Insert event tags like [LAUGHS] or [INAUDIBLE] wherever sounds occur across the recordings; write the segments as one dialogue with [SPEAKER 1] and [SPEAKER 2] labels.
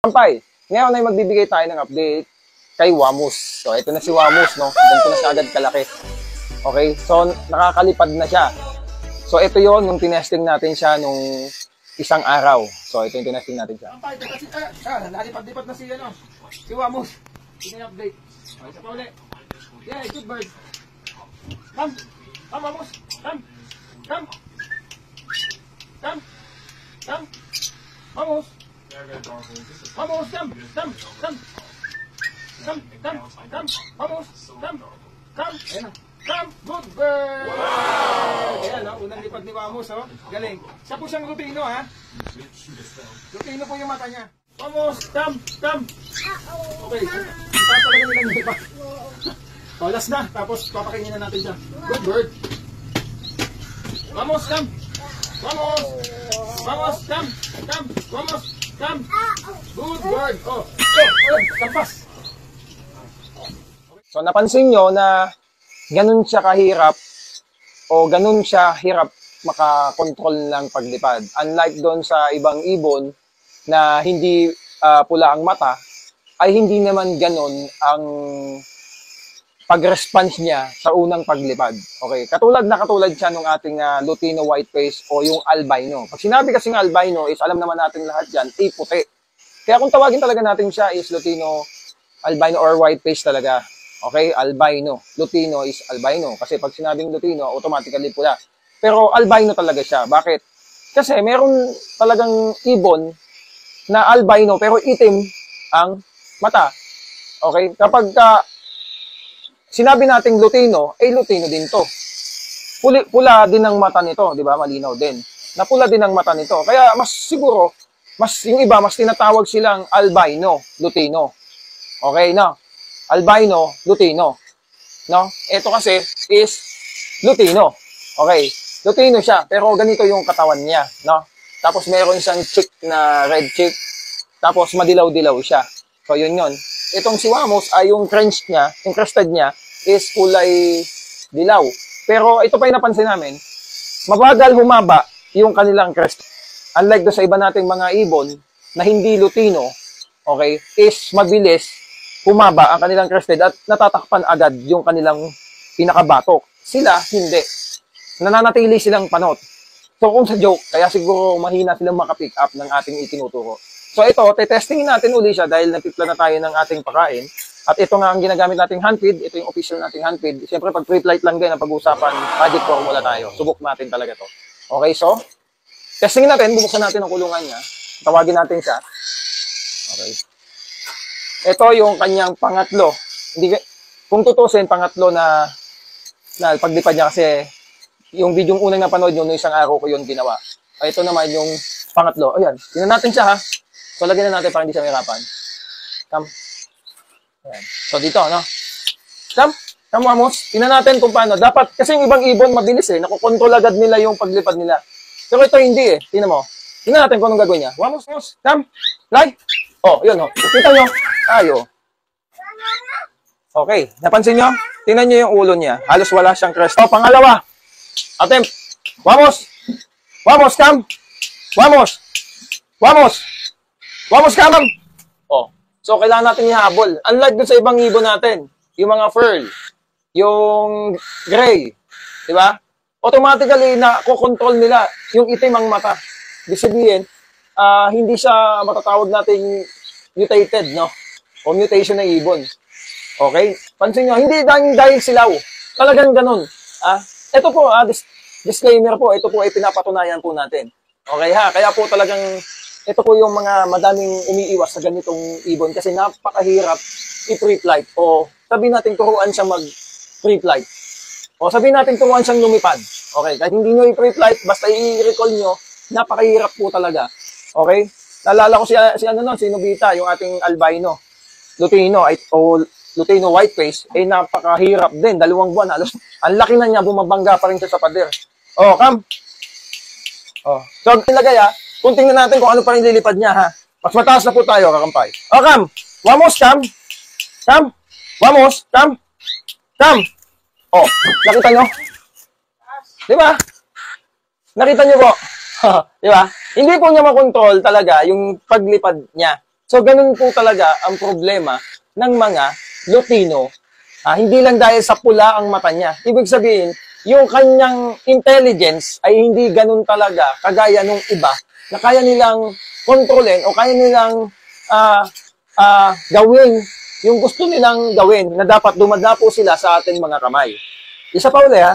[SPEAKER 1] Kampay, ngayon ay magbibigay tayo ng update kay Wamus. So, ito na si Wamus, no? Ganito na siya agad kalaki. Okay? So, nakakalipad na siya. So, ito yon nung tinesting natin siya nung isang araw. So, ito yung tinesting natin siya.
[SPEAKER 2] Kampay, kasi, ah, ah, nalipad-lipad na si, ano, si Wamos. Hindi na update. O, isa pa. Yeah, good bird. Come. Come, Wamos. Come. Come. Come. Come. Wamos. Vamos, come, come, come. Come, come, come. Vamos, come. Come. Ayan na. Come, good bird. Wow! Ayan, no? unang lipad ni Vamos, oh. Galing. Siya po siyang Lupino, ha? Lupino po yung mata niya. Vamos, come, come. Okay, isa talaga nilang lipad. O, na. Tapos, papakingin na natin siya. Good bird. Vamos, come. Vamos. Vamos, come, come. Vamos, come. Good bird. Oh, oh, oh, kampas.
[SPEAKER 1] So, napansin nyo na ganun siya kahirap o ganun siya hirap makakontrol ng paglipad. Unlike doon sa ibang ibon na hindi ah, pula ang mata, ay hindi naman ganun ang pag-response niya sa unang paglipad. Okay, katulad na katulad siya nung ating ah, Lutino whiteface o yung albino. Pag sinabi kasing albino is alam naman natin lahat yan, eh, puti. Kaya kung tawagin talaga natin siya is Lutino albino or whiteface talaga. Okay, albino. Lutino is albino. Kasi pag sinabing Lutino, automatically pula. Pero albino talaga siya. Bakit? Kasi meron talagang ibon na albino pero itim ang mata. Okay? Kapag ka sinabi nating Lutino, eh Lutino din to. Puli, pula din ang mata nito, di ba? Malinaw din. Napula din ang mata nito. Kaya mas siguro, mas yung iba, mas tinatawag silang albino, Lutino. Okay, no? Albino, Lutino. No? Ito kasi is Lutino. Okay. Lutino siya, pero ganito yung katawan niya, no? Tapos meron siyang chick na red chick. Tapos madilaw-dilaw siya. So yun yun. Itong si Wamos ay yung crunch niya, yung crested niya is kulay dilaw. Pero ito pa yung napansin namin, mabagal humaba yung kanilang crest. Unlike do sa iba nating mga ibon na hindi Lutino, okay, is mabilis humaba ang kanilang crested at natatakpan agad yung kanilang pinakabatok. Sila, hindi. Nananatili silang panot. So kung sa joke, kaya siguro mahina silang makapick up ng ating itinuturo. So ito, tetestingin natin uli siya dahil nagtipla na tayo ng ating pakain. At ito nga ang ginagamit nating hand feed. Ito yung official nating hand feed. Siyempre pag pre-flight lang din ang pag-uusapan, magic formula tayo. Subok natin talaga to. Okay, so, testingin natin, bubuksan natin ang kulungan niya. Tawagin natin siya. Okay. Ito yung kanyang pangatlo. Hindi, kung tutusin, pangatlo na, na paglipad niya kasi yung video yung unang napanood nyo, no isang araw ko yun ginawa. Ito naman yung pangatlo. Ayan, tingnan natin siya ha. So, lagyan na natin para hindi siya mahirapan. Come. Ayan. So, dito, no? Come. Come, Amos. Tingnan natin kung paano. Dapat, kasi yung ibang ibon, mabilis eh. Nakokontrol agad nila yung paglipad nila. Pero ito hindi eh. Tingnan mo. Tingnan natin kung anong gagawin niya. Vamos, Amos. Come. Lie. Oh, yun, oh. Kita nyo. Ayo. Okay. Napansin nyo? Tingnan nyo yung ulo niya. Halos wala siyang crest. Oh, pangalawa. Attempt. Vamos. Vamos, come. Vamos. Vamos. Vamos, come. Oh. So, kailangan natin ihabol. Unlike dun sa ibang ibon natin. Yung mga fur. Yung gray. Di ba? Automatically, na kontrol nila yung itim ang mata. Ibig sabihin, ah, hindi siya matatawag nating mutated, no? O mutation ng ibon. Okay? Pansin nyo, hindi dahil, dahil silaw. Talagang ganun. Ah, ito po, ah, dis- disclaimer po, ito po ay pinapatunayan po natin. Okay ha? Kaya po talagang, ito po yung mga madaming umiiwas sa ganitong ibon kasi napakahirap i-pre-flight o sabihin natin turuan siya mag-pre-flight. O sabihin natin turuan siyang lumipad. Okay? Kahit hindi nyo i-pre-flight, basta i-recall nyo, napakahirap po talaga. Okay? Naalala ko si, si ano no, si Nobita, yung ating albino. Lutino, ay, o Lutino whiteface, eh napakahirap din. Dalawang buwan, halos, ang laki na niya, bumabangga pa rin siya sa pader. Oh, come. Oh. So, nilagay ha, kung tingnan natin kung ano pa rin lilipad niya ha. Mas mataas na po tayo, kakampay. Oh, come. Vamos, come. Come. Vamos, come. Come. Oh, nakita nyo? Di ba? Nakita nyo po? [LAUGHS] Di ba? Hindi po niya makontrol talaga yung paglipad niya. So, ganun po talaga ang problema ng mga Lutino. Ah, hindi lang dahil sa pula ang mata niya. Ibig sabihin, yung kanyang intelligence ay hindi ganun talaga kagaya nung iba na kaya nilang kontrolin o kaya nilang ah, ah, gawin yung gusto nilang gawin na dapat dumadapo sila sa ating mga kamay. Isa pa uli ha,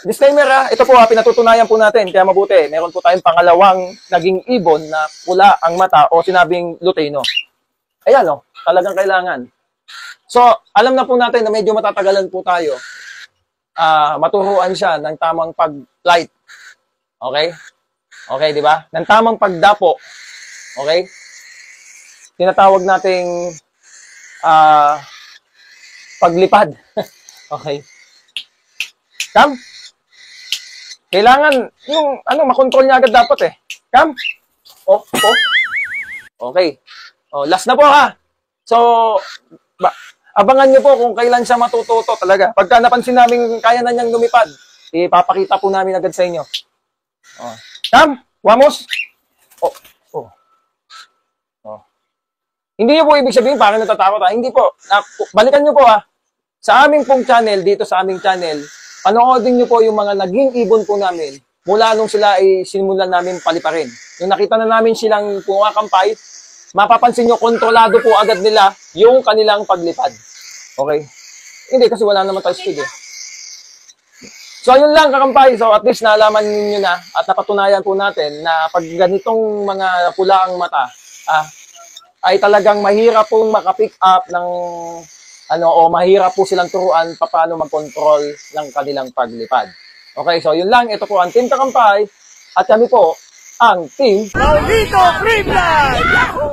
[SPEAKER 1] Disclaimer ha, ito po ha, pinatutunayan po natin, kaya mabuti. Meron po tayong pangalawang naging ibon na pula ang mata o sinabing Lutino. Ayan o, talagang kailangan. So, alam na po natin na medyo matatagalan po tayo. Ah, maturuan siya ng tamang pag-flight. Okay? Okay, di ba? Ng tamang pagdapo. Okay? Tinatawag nating ah paglipad. [LAUGHS] okay. Kam? Kailangan, yung, ano, makontrol niya agad dapat eh. Kam? Oh, oh. Okay. Oh, last na po ha. So, ba, abangan niyo po kung kailan siya matututo talaga. Pagka napansin namin kaya na niyang lumipad, ipapakita po namin agad sa inyo. Oh. Kam? Wamos? Oh, oh. Oh. Hindi niyo po ibig sabihin parang natatakot ha. Hindi po. Balikan niyo po ha. Sa aming pong channel, dito sa aming channel, panoodin niyo po yung mga naging ibon po namin mula nung sila ay sinimulan namin paliparin. Nung nakita na namin silang pumakampay, mapapansin nyo, kontrolado po agad nila yung kanilang paglipad. Okay? Hindi, kasi wala naman tayo speed eh. So, yun lang kakampay. So, at least nalaman ninyo na at napatunayan po natin na pag ganitong mga pula ang mata, ah, ay talagang mahirap pong makapick up ng ano o mahirap po silang turuan paano mag-control ng kanilang paglipad. Okay, so yun lang. Ito po ang Team Kakampay at kami po ang Team
[SPEAKER 2] Maldito Creepland!